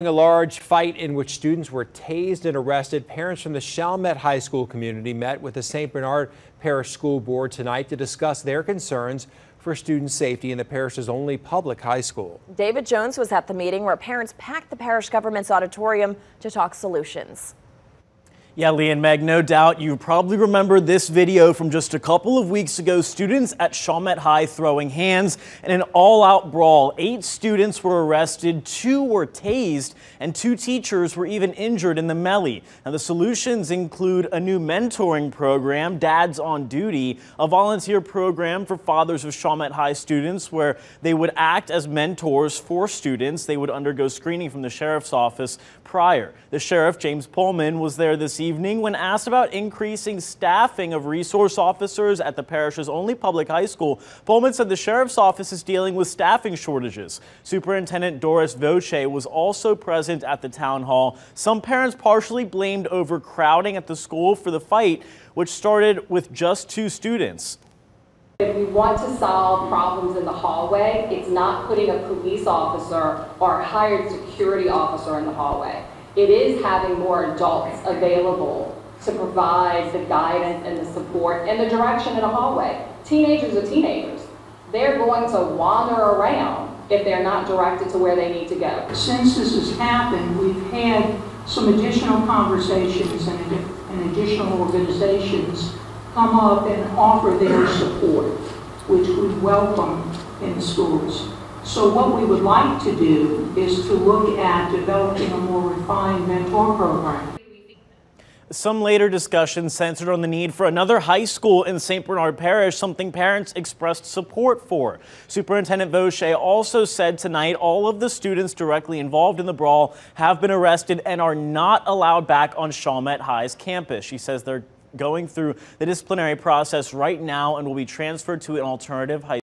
A large fight in which students were tased and arrested. Parents from the Chalmette High School community met with the St. Bernard Parish School Board tonight to discuss their concerns for student safety in the parish's only public high school. David Jones was at the meeting where parents packed the parish government's auditorium to talk solutions. Yeah, Lee and Meg, no doubt you probably remember this video from just a couple of weeks ago. Students at Chalmette High throwing hands in an all-out brawl. Eight students were arrested, two were tased, and two teachers were even injured in the melee. Now, the solutions include a new mentoring program, Dads on Duty, a volunteer program for fathers of Chalmette High students where they would act as mentors for students. They would undergo screening from the sheriff's office prior. The sheriff, James Pohlmann, was there this evening evening when asked about increasing staffing of resource officers at the parish's only public high school. Pohlmann said the sheriff's office is dealing with staffing shortages. Superintendent Doris Voitier was also present at the town hall. Some parents partially blamed overcrowding at the school for the fight, which started with just two students. If we want to solve problems in the hallway, it's not putting a police officer or a hired security officer in the hallway it is having more adults available to provide the guidance and the support and the direction in a hallway. Teenagers are teenagers. They're going to wander around if they're not directed to where they need to go. Since this has happened, we've had some additional conversations and, and additional organizations come up and offer their support, which we welcome in schools. So what we would like to do is to look at developing a more refined mentor program. Some later discussions centered on the need for another high school in St. Bernard Parish, something parents expressed support for. Superintendent Voitier also said tonight all of the students directly involved in the brawl have been arrested and are not allowed back on Chalmette High's campus. She says they're going through the disciplinary process right now and will be transferred to an alternative high